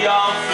we all